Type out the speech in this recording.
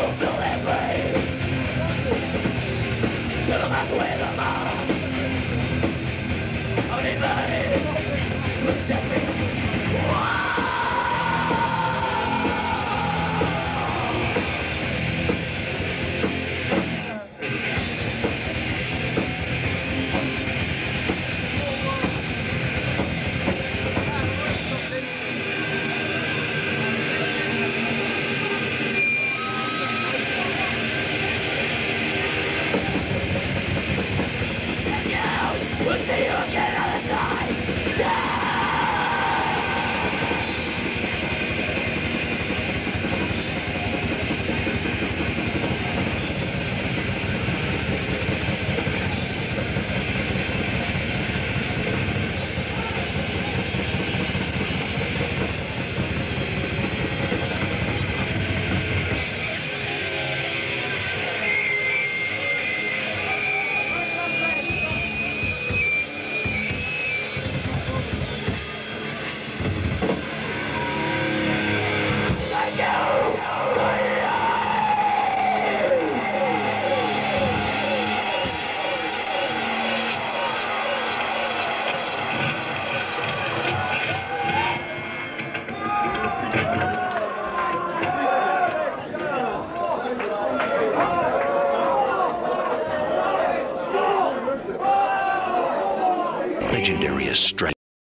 well done.